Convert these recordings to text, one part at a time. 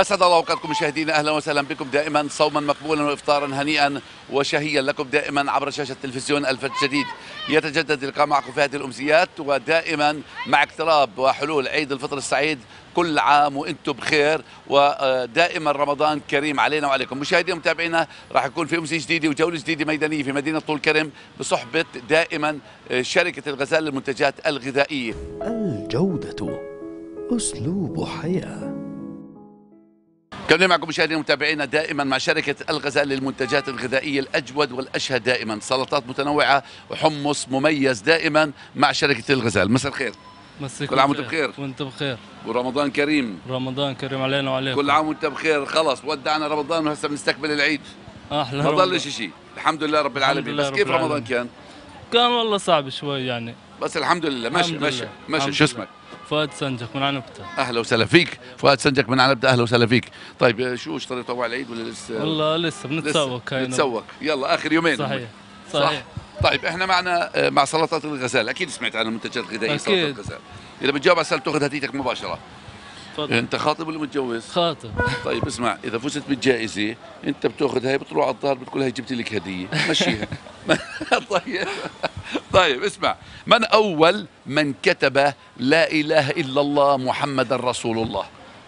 أسعد الله أوقاتكم مشاهدينا. أهلا وسهلا بكم دائما صوما مقبولا وافطارا هنيئا وشهيا لكم دائما عبر شاشة التلفزيون ألف جديد. يتجدد اللقاء معكم في هذه الأمسيات ودائما مع اقتراب وحلول عيد الفطر السعيد كل عام وإنتم بخير ودائما رمضان كريم علينا وعليكم. مشاهدينا ومتابعينا راح يكون في أمسية جديدة وجولة جديدة ميدانية في مدينة طول كرم بصحبة دائما شركة الغزال للمنتجات الغذائية. الجودة أسلوب حياة. كنا معكم مشاهدينا ومتابعينا دائما مع شركة الغزال للمنتجات الغذائية الأجود والأشهى دائما. سلطات متنوعة وحمص مميز دائما مع شركة الغزال مساء الخير. مسيك كل عام وانت بخير. وانت بخير. ورمضان كريم. رمضان كريم علينا وعليكم. كل عام وانت بخير. خلص ودعنا رمضان وهسه بنستقبل العيد. أحلى ما. ضلش شيء. الحمد لله رب العالمين. بس كيف رمضان. كان؟ كان والله صعب شوي يعني. بس الحمد لله. ماشي ماشي. ماشي. شو. اسمك؟ فؤاد سنجك من عنبته أهلا وسهلا فيك. فؤاد سنجك من عنبة أهلا وسهلا فيك. طيب شو اشتريت طوع العيد ولا لسه؟ والله لسه بنتسوق هاي نتسوق يلا آخر يومين. صحيح صح؟ صحيح. طيب إحنا معنا آه، مع سلطات الغزال. أكيد سمعت عن المنتجات الغذائيه سلطات. الغزال. إذا بتجاوب على السؤال تاخذ هديتك مباشرة. تفضل. أنت خاطب ولا متجوز؟ خاطر طيب اسمع إذا فزت بالجائزة أنت بتأخذ هاي بتروح على الدار بتقول هاي جبت لك هدية. مشيها. طيب. طيب اسمع. من أول من كتب لا إله إلا الله محمد رسول الله؟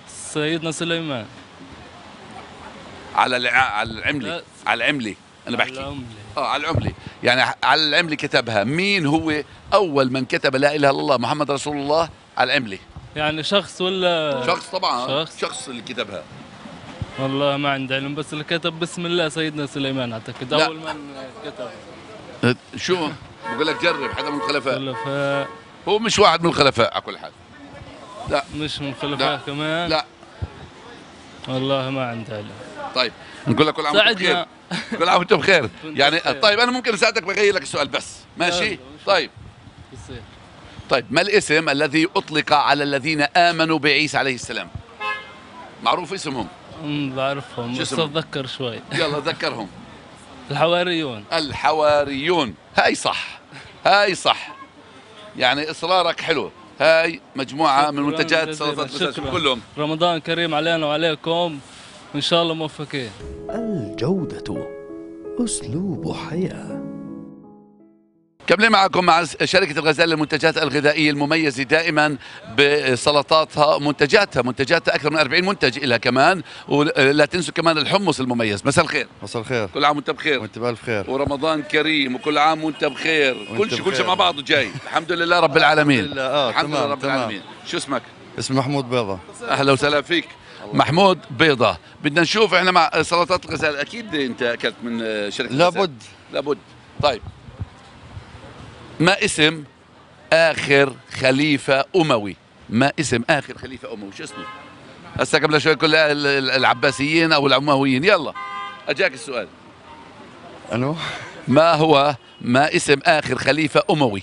سيدنا سليمان. على الع... على العمله لا. على العمله أنا بحكي. العملة. آه على العمله يعني على العمله كتبها. مين هو أول من كتب لا إله إلا الله محمد رسول الله؟ على العمله يعني شخص ولا؟ شخص طبعا. شخص. شخص اللي كتبها. والله ما عندي علم بس اللي كتب بسم الله سيدنا سليمان أعتقد. أول من كتب. شو؟ بقول لك جرب حدا من الخلفاء. خلفاء. هو مش واحد من الخلفاء على كل حال. لا. مش من لا. خلفاء كمان؟ لا. والله ما عندي علم. طيب نقول لك كل عام وأنت بخير. كل عام وأنت بخير. يعني. طيب أنا ممكن أساعدك بغير لك السؤال بس. ماشي؟ طيب. بصير. طيب ما الاسم الذي أطلق على الذين آمنوا بعيسى عليه السلام؟ معروف اسمهم. بعرفهم بس؟ أتذكر شوي. يلا ذكرهم. الحواريون. الحواريون. هاي صح. هاي صح. يعني إصرارك حلو. هاي مجموعة من منتجات الغزال. شكراً. كلهم. رمضان كريم علينا وعليكم. وان شاء الله موفقين. الجودة أسلوب حياة. كملين معكم مع شركة الغزال للمنتجات الغذائية المميزة دائما بسلطاتها منتجاتها منتجاتها أكثر من 40 منتج لها كمان ولا تنسوا كمان الحمص المميز. مساء الخير. مساء الخير. كل عام وأنت بخير. وأنت بألف خير. ورمضان كريم وكل عام وأنت بخير. كل شيء كل شيء. مع بعضه جاي. الحمد لله رب العالمين. الحمد لله، آه، الحمد لله رب تمام. العالمين. شو اسمك؟ اسمي محمود بيضة. أهلا وسهلا فيك. محمود بيضة. بدنا نشوف إحنا مع سلطات الغزال. أكيد أنت أكلت من شركة الغزال. لابد لابد. طيب. ما اسم آخر خليفة أموي؟ ما اسم آخر خليفة أموي؟ شو اسمه؟ هسه قبل شوي كل ال- ال- العباسيين أو الأمويين. يلا أجاك السؤال. انو ما هو ما اسم آخر خليفة أموي؟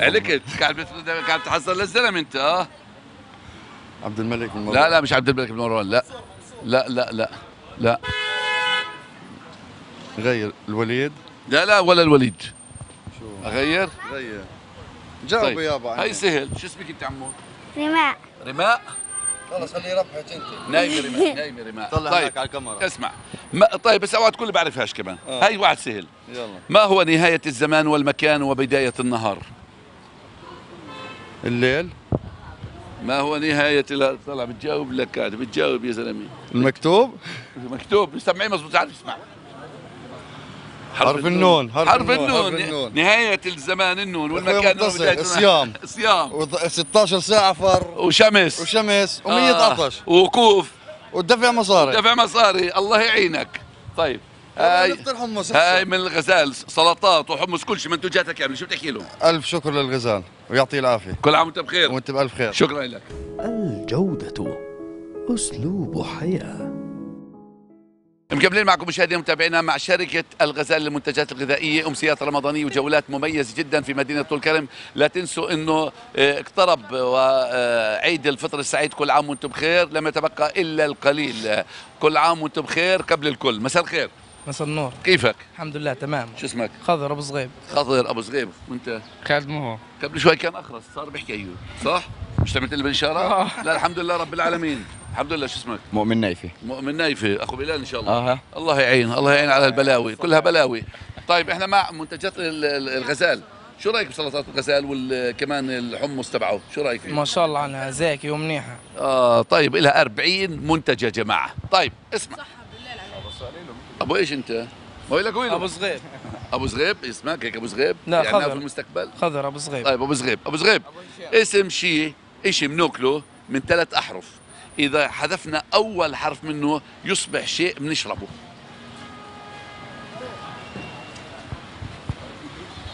عليك. قاعد قاعد تحصل للزلمه أنت آه عبد الملك بن مروان. لا لا مش عبد الملك بن مروان. لا لا لا لا لا. غير الوليد. لا لا ولا الوليد. شو؟ أغير؟ غير. جاوب طيب. يابا هاي سهل. شو اسمك أنت عمو؟ رماء. رماء؟ خلص خليه يربحك انت نايمة رماء نايمة رماء. طلع طيب. هناك على الكاميرا. اسمع. ما طيب بس تقول لي بعرفهاش كمان. آه. هاي واحد سهل. يلا. ما هو نهاية الزمان والمكان وبداية النهار؟ الليل. ما هو نهاية ال- طلع بتجاوب لك قاعد بتجاوب يا زلمة. المكتوب. مكتوب سمعي مزبوط عارف اسمع. حرف النون، حرف حرف النون، النون. حرف النون. نهاية الزمان النون والمكان متصل، صيام. صيام و 16 ساعة فر. وشمس. وشمس. و100 آه. عطش ووقوف. ودفع مصاري. دفع مصاري. الله يعينك. طيب. هاي حمص. هاي من الغزال. سلطات وحمص. كل شيء منتوجاتها كامله شو بتحكي له؟ ألف شكر للغزال. ويعطيه العافية. كل عام وانت بخير. وانت بألف خير. شكرا لك. الجودة أسلوب حياة. مكملين معكم مشاهدينا ومتابعينا مع شركة الغزال للمنتجات الغذائية أمسيات رمضانية وجولات مميزة جدا في مدينة طول كرم. لا تنسوا أنه آه، اقترب وعيد الفطر السعيد كل عام وأنتم بخير لم يتبقى إلا القليل. آه، كل عام وأنتم بخير قبل الكل. مساء الخير. مساء النور. كيفك؟ الحمد لله تمام. شو اسمك؟ خضر أبو صغيب. خضر أبو صغيب. وأنت؟ خالد مو قبل شوي كان أخرس صار بيحكي أيوه صح؟ مش تعمل لي بالإشارة؟ لا الحمد لله رب العالمين. الحمد لله شو اسمك؟ مؤمن نايفي مؤمن نايفة أخو بلال إن شاء الله. آه الله يعين الله يعين على البلاوي كلها بلاوي. طيب إحنا مع منتجات ال- ال- الغزال. شو رأيك بسلطات الغزال وكمان الحمص تبعه؟ شو رأيك فيه؟ ما شاء الله عنها زاكي ومنيحه آه طيب لها 40 منتج يا جماعة. طيب اسمع. أبو إيش أنت؟ ما هو لك وين أبو صغير أبو زغيب؟ اسمك هيك أبو زغيب؟ لا، يعني خضر. في المستقبل؟ خضر أبو صغير طيب أبو زغيب أبو زغيب. اسم شيء شيء بناكله من ثلاث أحرف. إذا حذفنا أول حرف منه يصبح شيء بنشربه.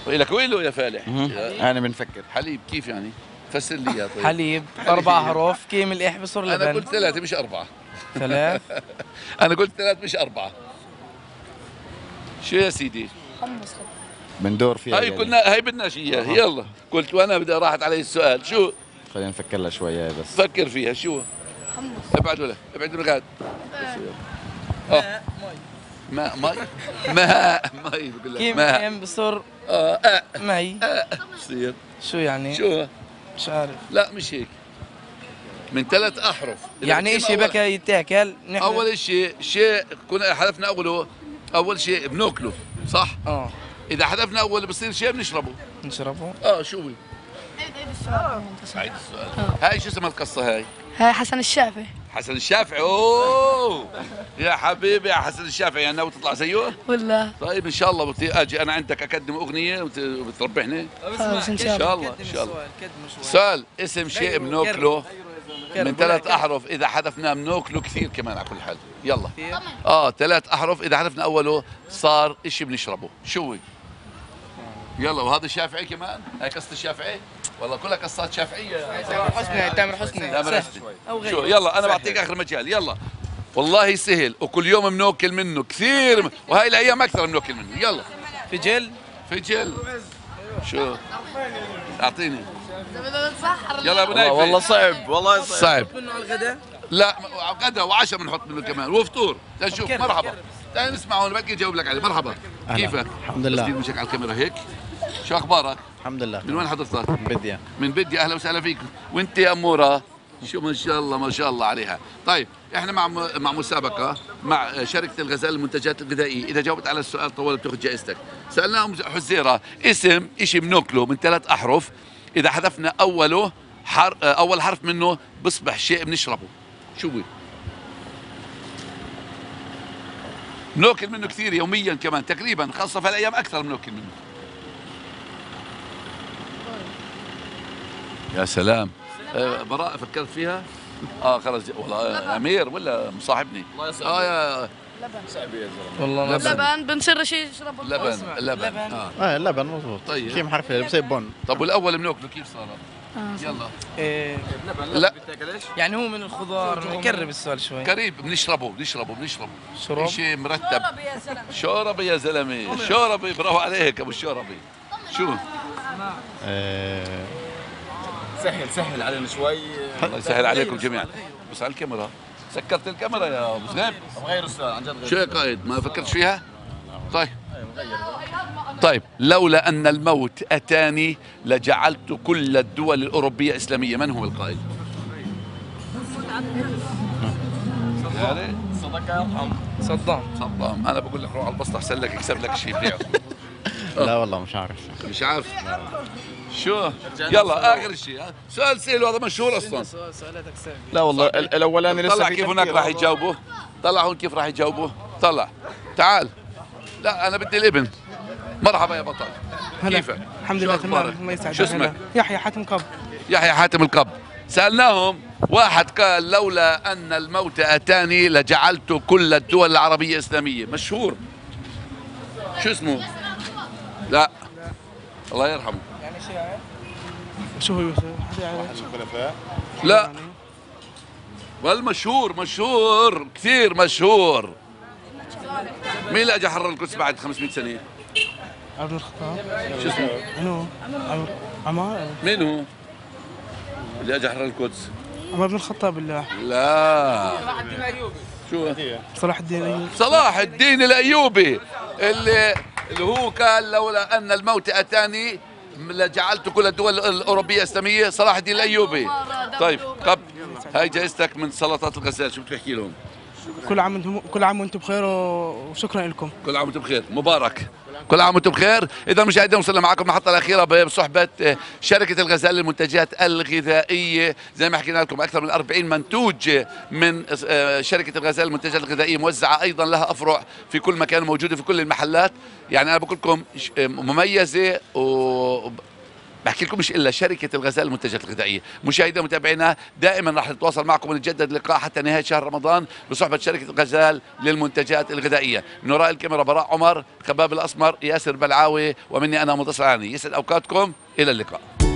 وإلك ويله يا فالح؟ يا أنا بنفكر. حليب كيف يعني؟ فسر لي اياه طيب حليب أربع حروف كيم الإح بصير أنا لبن. قلت ثلاثة مش أربعة. ثلاث. أنا قلت ثلاث مش أربعة. شو يا سيدي؟ بندور فيها هاي يعني. قلنا هاي بدناش اياها يلا. قلت وأنا بدي راحت علي السؤال. شو؟ خلينا نفكر لها شوية بس. فكر فيها. شو؟ ابعد ولا ابعد من غاد. آه. ماء. ماء ماء. ماء. بقول لك ماء. كيم بصير آه آه. مي بصير شو يعني؟ شو؟ مش عارف. لا مش هيك. من ثلاث أحرف. يعني أول- بكى يتأكل؟ نحن أول شيء شيء كنا حذفنا اوله أول شيء بناكله صح؟ آه. إذا حذفنا أول بصير شيء بنشربه. نشربه. آه شو هي عيد السؤال هاي شو اسمها القصة هاي؟ حسن الشافعي. حسن الشافعي أوه. يا حبيبي يا حسن الشافعي يعني ناوي تطلع زيه؟ ولا طيب إن شاء الله بطي أجي أنا عندك أقدم أغنية وبتربحني خلص إن شاء ان الله. شاء الله إن شاء الله. سؤال اسم شيء بناكله من ثلاث أحرف إذا حذفناه بناكله كثير كمان على كل حال. يلا. آه ثلاث أحرف إذا حذفنا أوله صار إشي بنشربه. شو؟ يلا وهذا الشافعي كمان؟ هاي قصة الشافعي؟ والله كلها قصات شافعية. حسني تامر حسني. لا سهل. مرشد أو شو. يلا أنا بعطيك آخر مجال يلا. والله سهل وكل يوم بناكل منه كثير. وهاي الأيام أكثر بناكل منه يلا. في جل في جل شو؟ أعطيني. يلا أبو نايف والله صعب والله صعب. صعب. منه على الغداء؟ لا غدا وعشاء بنحط منه كمان. وفطور تعال شوف مرحبا. تعال نسمع هون بقي أجاوب لك عليه. مرحبا. كيفك؟ الحمد لله. وجهك على الكاميرا هيك؟ شو أخبارك؟ الحمد لله. من وين حضرتك؟ بدي. من بدي. أهلا وسهلا فيك. وأنت يا اموره شو ما شاء الله ما شاء الله عليها. طيب إحنا مع مع مسابقة مع شركة الغزال للمنتجات الغذائية. إذا جاوبت على السؤال طوال بتأخذ جائزتك. سألناهم حزيرة اسم شيء بناكله من ثلاث أحرف. إذا حذفنا أوله حر أول حرف منه بصبح شيء بنشربه. شو هو؟ بناكل منه كثير يوميا كمان تقريبا خاصة في الأيام أكثر بناكل منه. يا سلام. آه، براء فكرت فيها؟ آه خلص والله آه، أمير ولا مصاحبني؟ آه يا والله ما لبن. لبن. بنصير شيء يشرب لبن لبن. آه. آه اللبن مضبوط طيب. كيف حرف بصير بن طب والأول بناكله كيف صار؟ يلا. إيه. لا. يعني هو من الخضار. نكرب السؤال شوي. قريب. بنشربه بنشربه بنشربه. شرب؟ شيء مرتب؟ شوربي يا زلمة. شوربي برافو عليك أبو الشوربي شو؟ سهل سهل علينا شوي. الله يسهل عليكم جميعا. بس على الكاميرا. سكرت الكاميرا يا أبو زغيب غير السؤال عن جد شو يا قائد؟ ما فكرت فيها؟ طيب. طيب لولا أن الموت أتاني لجعلت كل الدول الأوروبية إسلامية. من هو القائد؟ صدام. صدام. أنا بقول لك روح على البسطة أحسن لك يكسب لك شيء بيعه لا والله مش عارف. مش عارف. شو؟ يلا آخر شيء ها؟ سؤال سهل وهذا مشهور أصلا. سؤالاتك سهلة. لا والله ال- الأولاني لسه طلع كيف هناك. راح يجاوبوا طلع هون كيف راح يجاوبوا طلع. تعال. لا أنا بدي الإبن. مرحبا يا بطل. هلا. كيفك؟ الحمد لله؟ تمام. الله يسعدك. شو اسمك؟ يحيى حاتم قب يحيى حاتم القب. سألناهم واحد قال لولا أن الموت أتاني لجعلت كل الدول العربية إسلامية. مشهور. شو اسمه؟ لا. الله يرحمه. شو هو لا. والمشهور مشهور؟ كثير مشهور. مين اللي اجى حرر القدس بعد 500 سنة؟ عبد الخطاب. شو اسمه؟ منو؟ عمر عمر مين هو؟ اللي اجى حرر القدس؟ عمر بن الخطاب بالله لا. شو؟ صلاح الدين ايوب صلاح الدين الأيوبي اللي اللي هو قال لولا أن الموت أتاني لجعلت كل الدول الأوروبية إسلامية صلاح الدين الأيوبي. طيب قبل. هاي جائزتك من سلطات الغزال. شو بتحكي لهم؟ كل عام كل عام وأنتم بخير وشكرا لكم. كل عام وأنتم بخير. مبارك. كل عام وأنتم بخير. إذا مشاهدينا وصلنا معكم المحطه الأخيرة بصحبة آه، شركة الغزال للمنتجات الغذائية. زي ما حكينا لكم أكثر من 40 منتوج من آه، شركة الغزال للمنتجات الغذائية موزعة أيضا لها أفرع في كل مكان موجوده في كل المحلات. يعني أنا بقول لكم آه، مميزة و بحكي لكم مش إلا شركة الغزال للمنتجات الغذائية، مشاهدينا ومتابعينا دائما راح نتواصل معكم ونتجدد اللقاء حتى نهاية شهر رمضان بصحبة شركة الغزال للمنتجات الغذائية، من وراء الكاميرا براء عمر، خباب الأسمر، ياسر بلعاوي ومني أنا منتصر علي، يسعد أوقاتكم. إلى اللقاء.